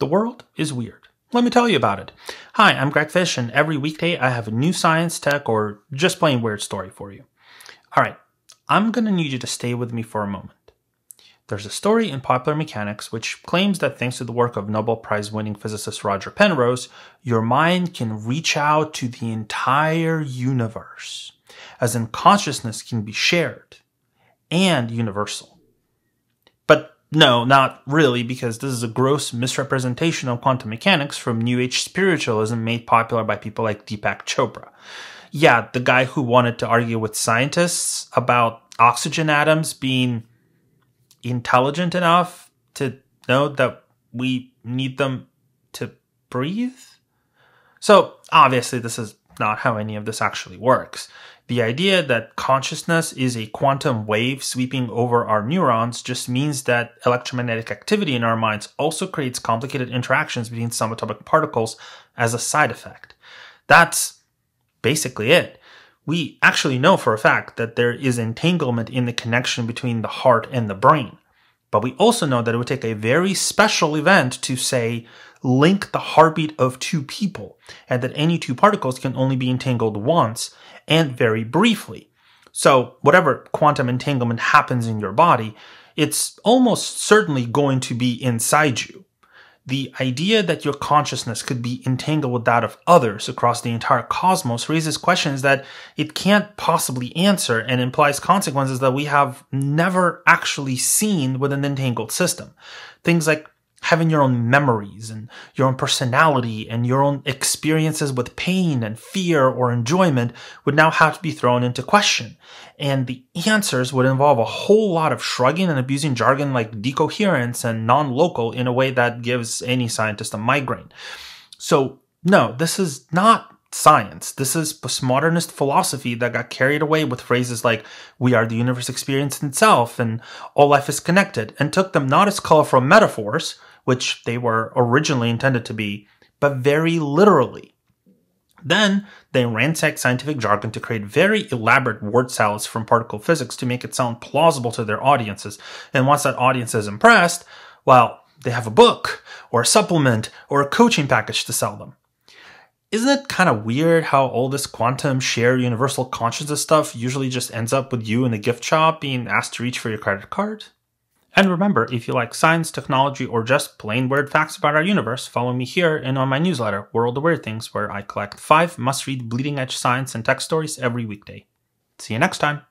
The world is weird. Let me tell you about it. Hi, I'm Greg Fish, and every weekday I have a new science, tech, or just plain weird story for you. All right, I'm going to need you to stay with me for a moment. There's a story in Popular Mechanics which claims that thanks to the work of Nobel Prize winning physicist Roger Penrose, your mind can reach out to the entire universe, as in consciousness can be shared and universal. But no, not really, because this is a gross misrepresentation of quantum mechanics from New Age spiritualism made popular by people like Deepak Chopra. Yeah, the guy who wanted to argue with scientists about oxygen atoms being intelligent enough to know that we need them to breathe. So, obviously, this is not how any of this actually works. The idea that consciousness is a quantum wave sweeping over our neurons just means that electromagnetic activity in our minds also creates complicated interactions between subatomic particles as a side effect. That's basically it. We actually know for a fact that there is entanglement in the connection between the heart and the brain. But we also know that it would take a very special event to say, link the heartbeat of two people, and that any two particles can only be entangled once and very briefly. So, whatever quantum entanglement happens in your body, it's almost certainly going to be inside you. The idea that your consciousness could be entangled with that of others across the entire cosmos raises questions that it can't possibly answer and implies consequences that we have never actually seen with an entangled system. Things like having your own memories and your own personality and your own experiences with pain and fear or enjoyment would now have to be thrown into question. And the answers would involve a whole lot of shrugging and abusing jargon like decoherence and non-local in a way that gives any scientist a migraine. So no, this is not science. This is postmodernist philosophy that got carried away with phrases like, we are the universe experience itself and all life is connected and took them not as colorful metaphors, which they were originally intended to be, but very literally. Then they ransacked scientific jargon to create very elaborate word salads from particle physics to make it sound plausible to their audiences. And once that audience is impressed, well, they have a book or a supplement or a coaching package to sell them. Isn't it kind of weird how all this quantum share universal consciousness stuff usually just ends up with you in the gift shop being asked to reach for your credit card? And remember, if you like science, technology, or just plain weird facts about our universe, follow me here and on my newsletter, World of Weird Things, where I collect five must read bleeding edge science and tech stories every weekday. See you next time.